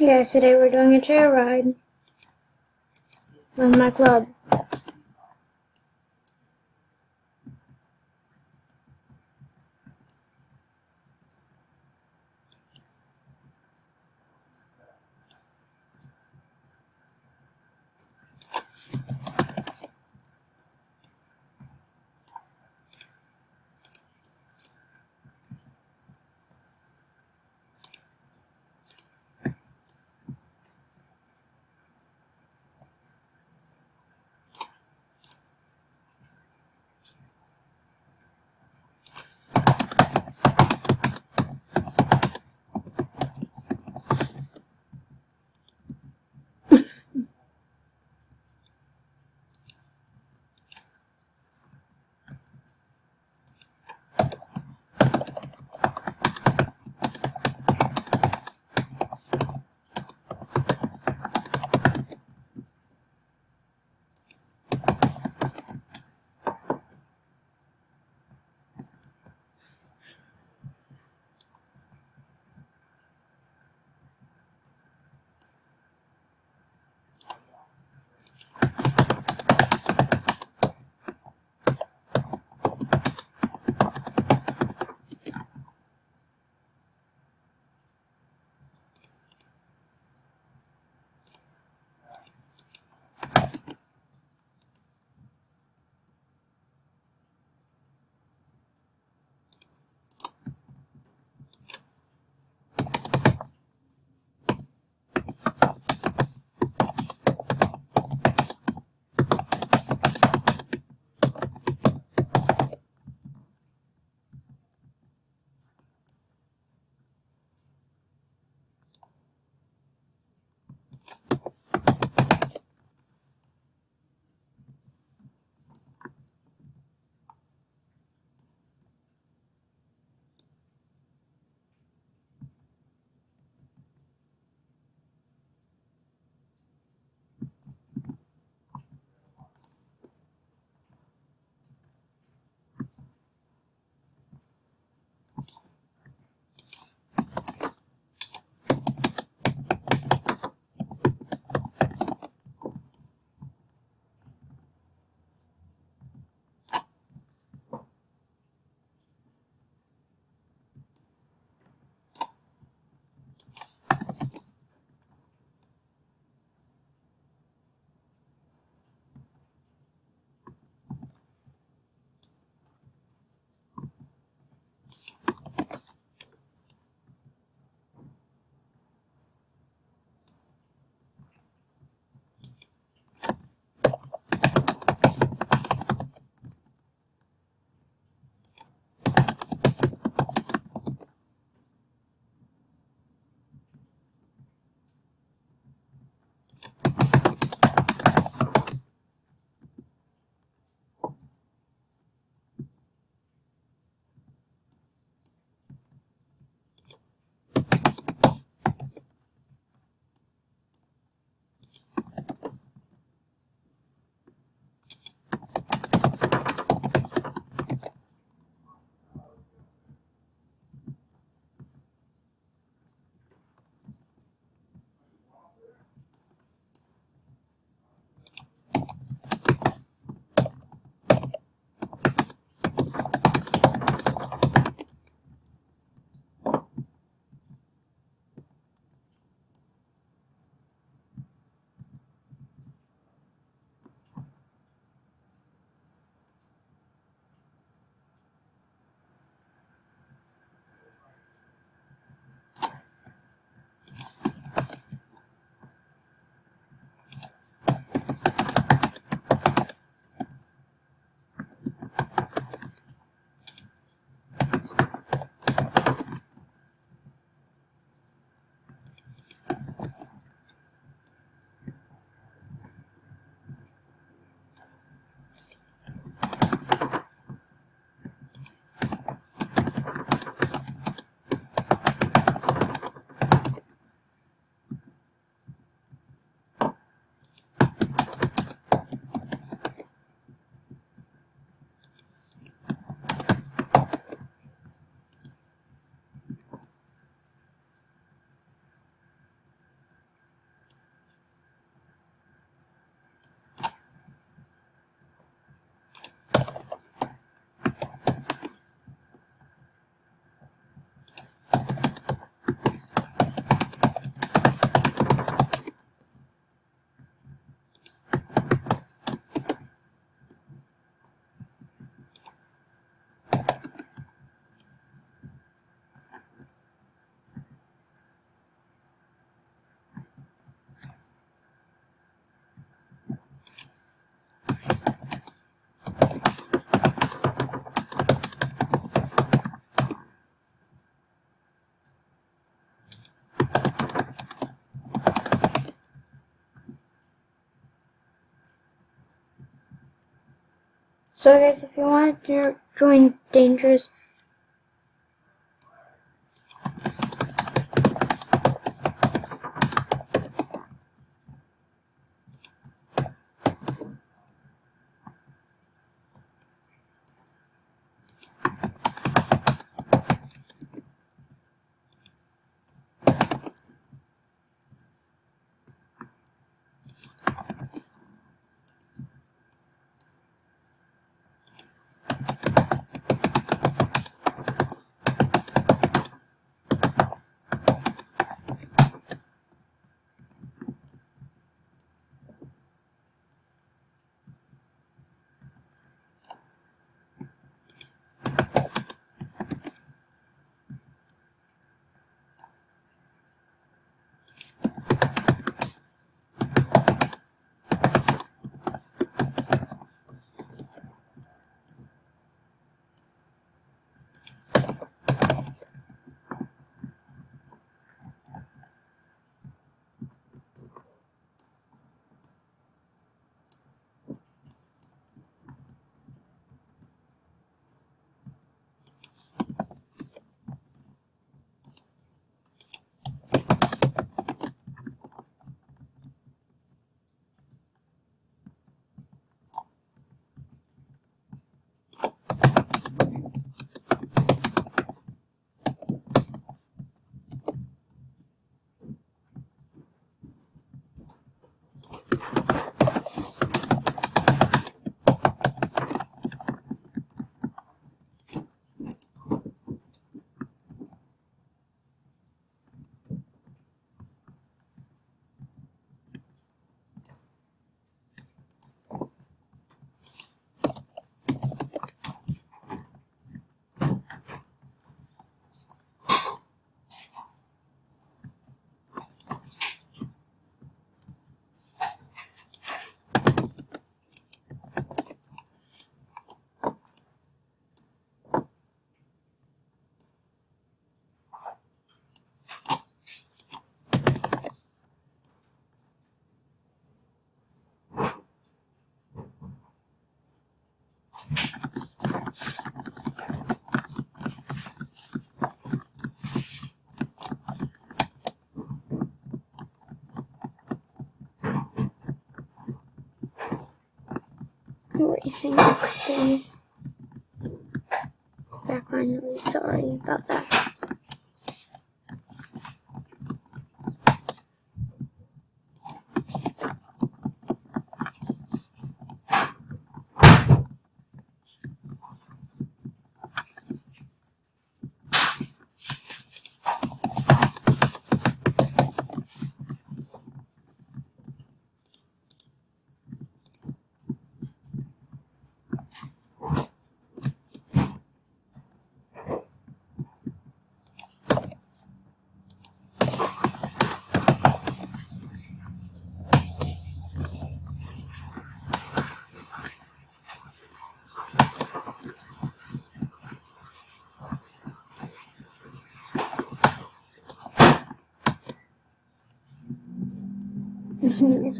Hey guys, today we're doing a chair ride with my club. So guys, if you want to join Dangerous Racing 16. Background noise, sorry about that.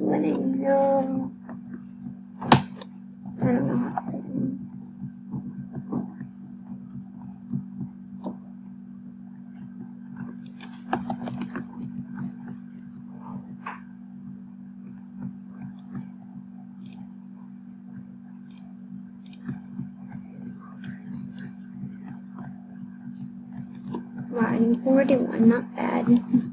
I don't know. Riding 41, not bad.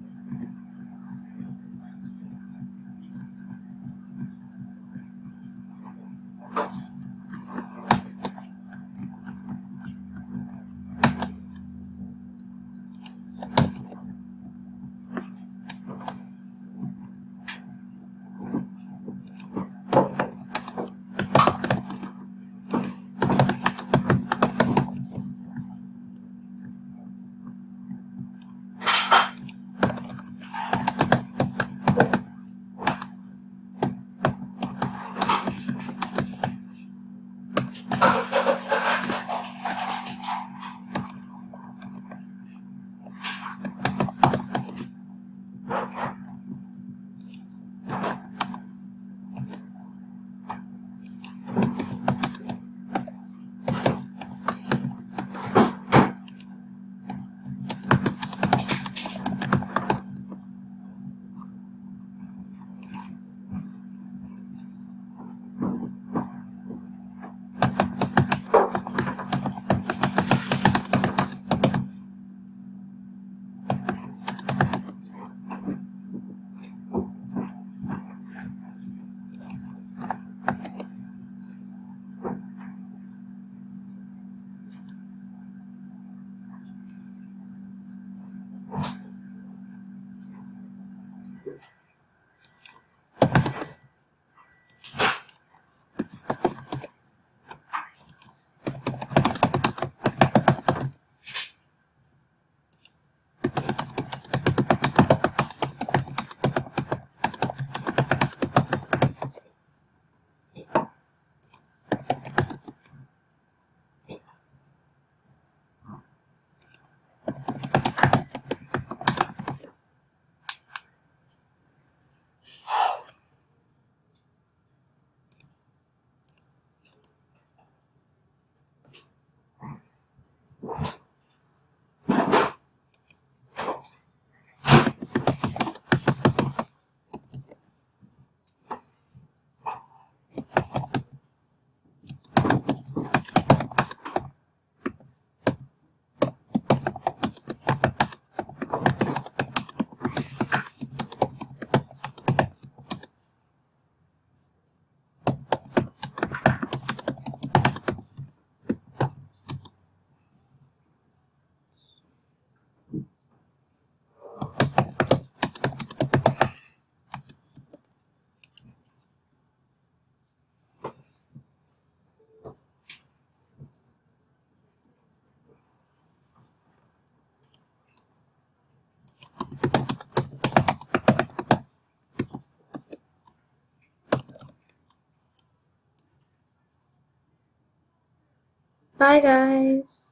Bye, guys.